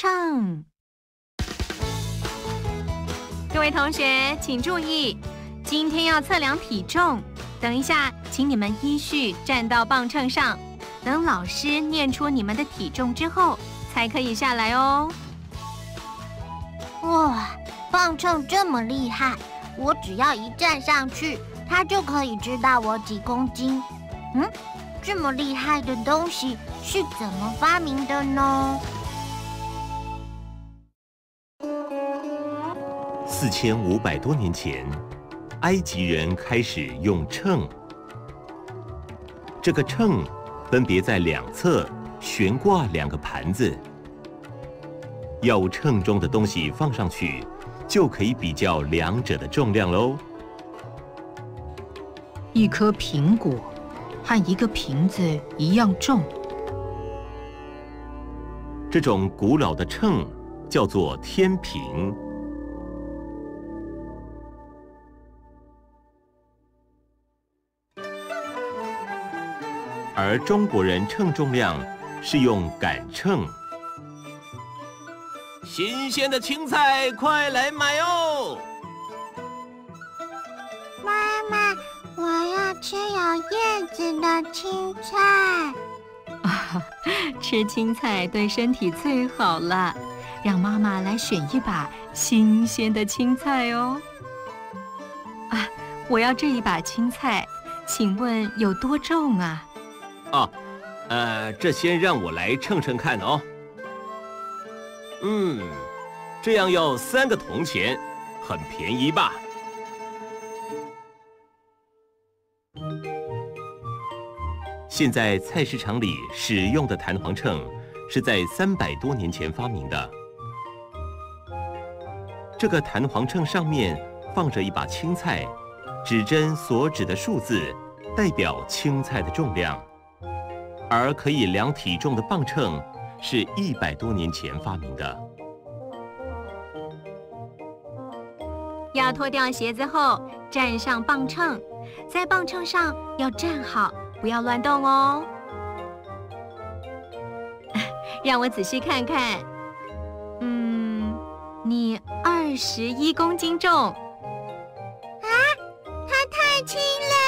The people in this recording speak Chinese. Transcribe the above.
秤。各位同学，请注意，今天要测量体重。等一下，请你们依序站到磅秤上，等老师念出你们的体重之后，才可以下来哦。哇，磅秤这么厉害，我只要一站上去，它就可以知道我几公斤。嗯，这么厉害的东西是怎么发明的呢？四千五百多年前。埃及人开始用秤，这个秤分别在两侧悬挂两个盘子，要秤中的东西放上去，就可以比较两者的重量喽。一颗苹果和一个瓶子一样重，这种古老的秤叫做天平。而中国人称重量是用杆秤。新鲜的青菜，快来买哦！妈妈，我要吃有叶子的青菜。啊，吃青菜对身体最好了。让妈妈来选一把新鲜的青菜哦。啊，我要这一把青菜，请问有多重啊？啊，呃，这先让我来称称看哦。嗯，这样要三个铜钱，很便宜吧？现在菜市场里使用的弹簧秤是在三百多年前发明的。这个弹簧秤上面放着一把青菜，指针所指的数字代表青菜的重量。而可以量体重的磅秤是一百多年前发明的。要脱掉鞋子后，站上磅秤，在磅秤上要站好，不要乱动哦。让我仔细看看，嗯，你二十一公斤重。啊，它太轻了。